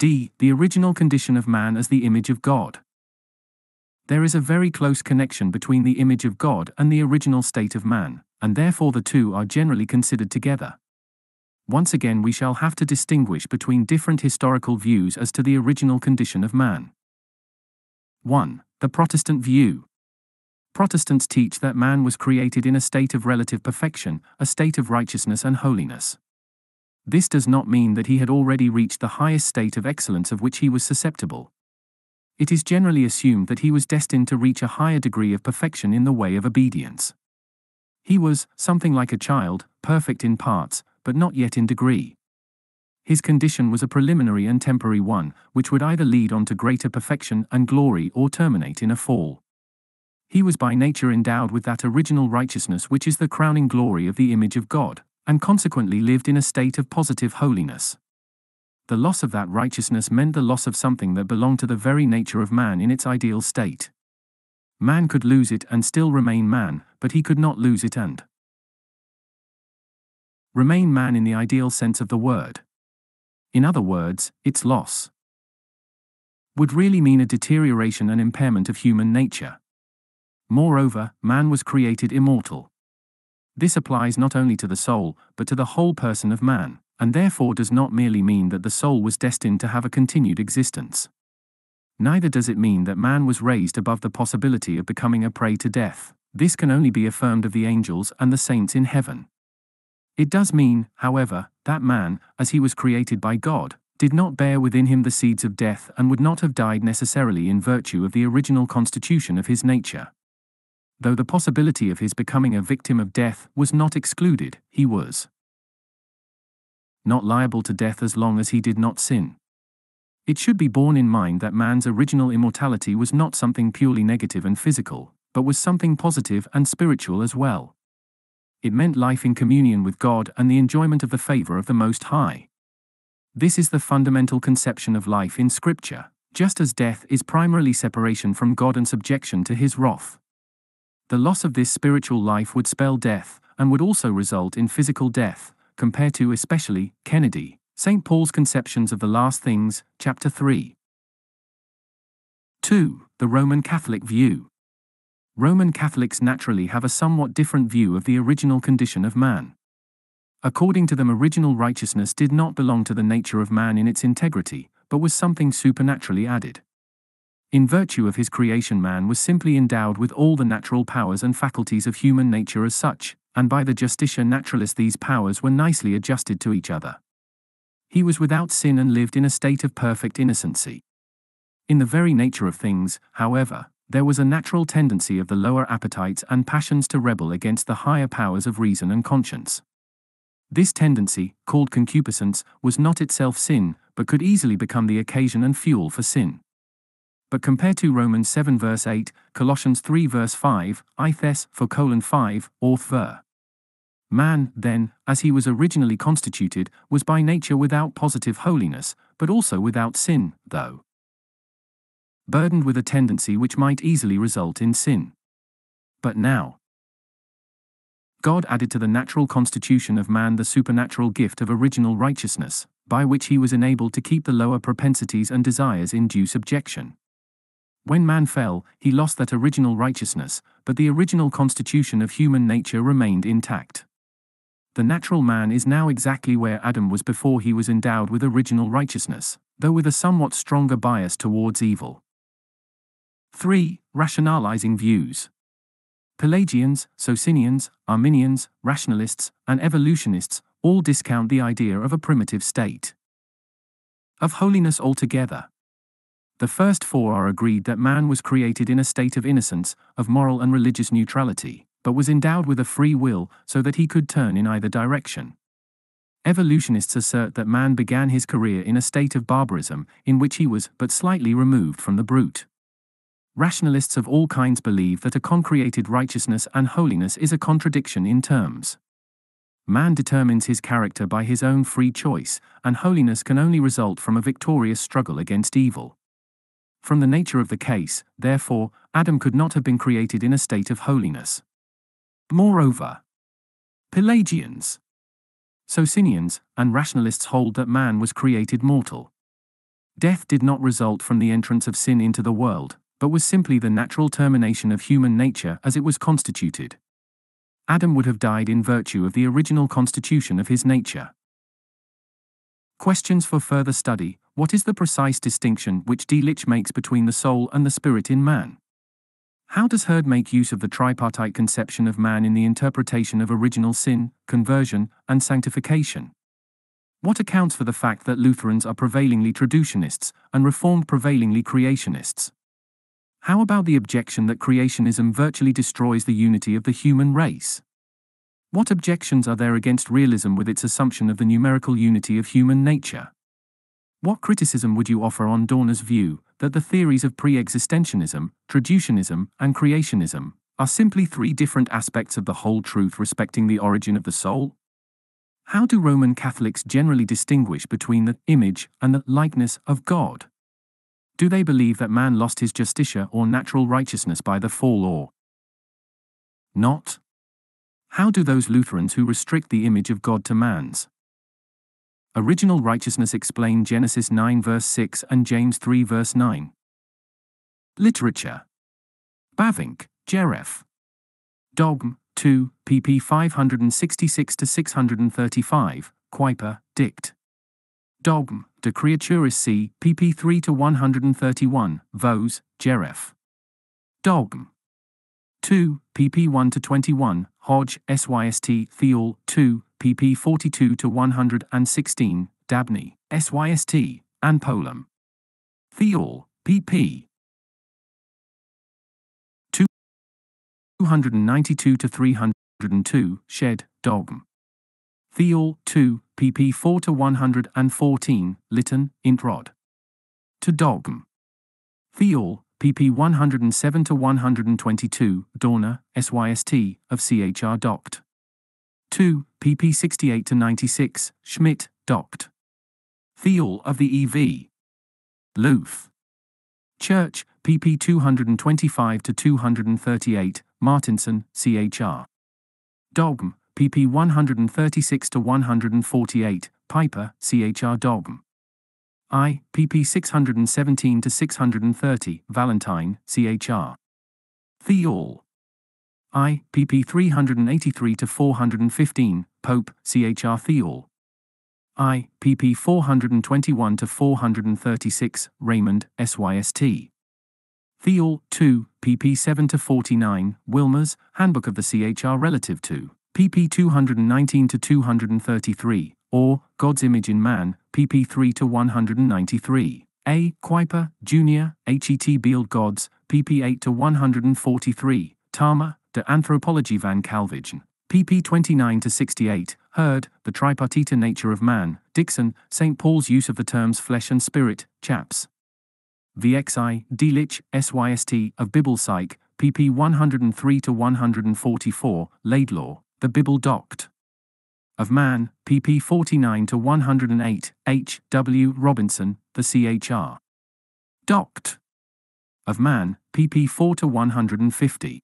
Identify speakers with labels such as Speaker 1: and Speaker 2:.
Speaker 1: D. The original condition of man as the image of God. There is a very close connection between the image of God and the original state of man, and therefore the two are generally considered together. Once again, we shall have to distinguish between different historical views as to the original condition of man. 1. The Protestant view. Protestants teach that man was created in a state of relative perfection, a state of righteousness and holiness. This does not mean that he had already reached the highest state of excellence of which he was susceptible. It is generally assumed that he was destined to reach a higher degree of perfection in the way of obedience. He was, something like a child, perfect in parts, but not yet in degree. His condition was a preliminary and temporary one, which would either lead on to greater perfection and glory or terminate in a fall. He was by nature endowed with that original righteousness which is the crowning glory of the image of God, and consequently lived in a state of positive holiness the loss of that righteousness meant the loss of something that belonged to the very nature of man in its ideal state. Man could lose it and still remain man, but he could not lose it and remain man in the ideal sense of the word. In other words, its loss would really mean a deterioration and impairment of human nature. Moreover, man was created immortal. This applies not only to the soul, but to the whole person of man and therefore does not merely mean that the soul was destined to have a continued existence. Neither does it mean that man was raised above the possibility of becoming a prey to death, this can only be affirmed of the angels and the saints in heaven. It does mean, however, that man, as he was created by God, did not bear within him the seeds of death and would not have died necessarily in virtue of the original constitution of his nature. Though the possibility of his becoming a victim of death was not excluded, he was not liable to death as long as he did not sin. It should be borne in mind that man's original immortality was not something purely negative and physical, but was something positive and spiritual as well. It meant life in communion with God and the enjoyment of the favor of the Most High. This is the fundamental conception of life in Scripture, just as death is primarily separation from God and subjection to His wrath. The loss of this spiritual life would spell death, and would also result in physical death, compared to especially Kennedy, St. Paul's Conceptions of the Last Things, Chapter 3. 2. The Roman Catholic View. Roman Catholics naturally have a somewhat different view of the original condition of man. According to them, original righteousness did not belong to the nature of man in its integrity, but was something supernaturally added. In virtue of his creation, man was simply endowed with all the natural powers and faculties of human nature as such, and by the Justitia Naturalis these powers were nicely adjusted to each other. He was without sin and lived in a state of perfect innocency. In the very nature of things, however, there was a natural tendency of the lower appetites and passions to rebel against the higher powers of reason and conscience. This tendency, called concupiscence, was not itself sin, but could easily become the occasion and fuel for sin. But compared to Romans 7 verse 8, Colossians 3 verse 5, Ithes for colon 5, orth ver. Man, then, as he was originally constituted, was by nature without positive holiness, but also without sin, though burdened with a tendency which might easily result in sin. But now, God added to the natural constitution of man the supernatural gift of original righteousness, by which he was enabled to keep the lower propensities and desires in due subjection. When man fell, he lost that original righteousness, but the original constitution of human nature remained intact. The natural man is now exactly where Adam was before he was endowed with original righteousness, though with a somewhat stronger bias towards evil. 3. Rationalizing views. Pelagians, Socinians, Arminians, rationalists, and evolutionists all discount the idea of a primitive state of holiness altogether. The first four are agreed that man was created in a state of innocence, of moral and religious neutrality, but was endowed with a free will so that he could turn in either direction. Evolutionists assert that man began his career in a state of barbarism, in which he was but slightly removed from the brute. Rationalists of all kinds believe that a concreated righteousness and holiness is a contradiction in terms. Man determines his character by his own free choice, and holiness can only result from a victorious struggle against evil. From the nature of the case, therefore, Adam could not have been created in a state of holiness. Moreover, Pelagians, Socinians, and rationalists hold that man was created mortal. Death did not result from the entrance of sin into the world, but was simply the natural termination of human nature as it was constituted. Adam would have died in virtue of the original constitution of his nature. Questions for further study What is the precise distinction which Delitzsch makes between the soul and the spirit in man? How does Heard make use of the tripartite conception of man in the interpretation of original sin, conversion, and sanctification? What accounts for the fact that Lutherans are prevailingly traducianists and Reformed prevailingly creationists? How about the objection that creationism virtually destroys the unity of the human race? What objections are there against realism with its assumption of the numerical unity of human nature? What criticism would you offer on Dorner's view that the theories of pre existentianism, traducianism, and creationism are simply three different aspects of the whole truth respecting the origin of the soul? How do Roman Catholics generally distinguish between the image and the likeness of God? Do they believe that man lost his justitia or natural righteousness by the fall or not? How do those Lutherans who restrict the image of God to man's original righteousness explain Genesis 9 verse 6 and James 3 verse 9? Literature Bavinck, Geref. Dogm 2, pp 566 to 635, Kuyper, Dict. Dogm, De Creaturis C, pp 3 to 131, Vos, Geref. Dogm. 2, pp 1 to 21, Hodge, SYST, Theol, 2, pp 42 to 116, Dabney, SYST, and Polem. Theol, pp. 292 to 302, Shedd, Dogm. Theol, 2, pp 4 to 114, Litton, Introd. To Dogm. Theol, pp 107 to 122, Dorner, SYST, of CHR Doct. 2, pp 68 to 96, Schmidt, Doct. Theol of the EV. Luth. Church, pp 225 to 238, Martensen, CHR. Dogm, pp 136 to 148, Pieper, CHR Dogm. I, pp 617 to 630, Valentine, CHR. Theol. I, pp 383 to 415, Pope, CHR Theol. I, pp 421 to 436, Raymond, SYST. Theol, 2, pp 7 to 49, Wilmers, Handbook of the CHR relative to pp 219 to 233, or God's Image in Man, pp 3 to 193. A. Kuyper, Jr., Het Beeld Gods, pp 8 to 143, Tama, De Anthropologie van Calvijn, pp 29 to 68, Heard, The Tripartite Nature of Man, Dickson, St. Paul's use of the terms flesh and spirit, chaps. VXI, Delitzsch, SYST, of Bibelpsych, pp 103 to 144, Laidlaw, The Bible Doct. Of Man, pp 49 to 108, H. W. Robinson, The CHR. Doct. Of Man, pp 4 to 150.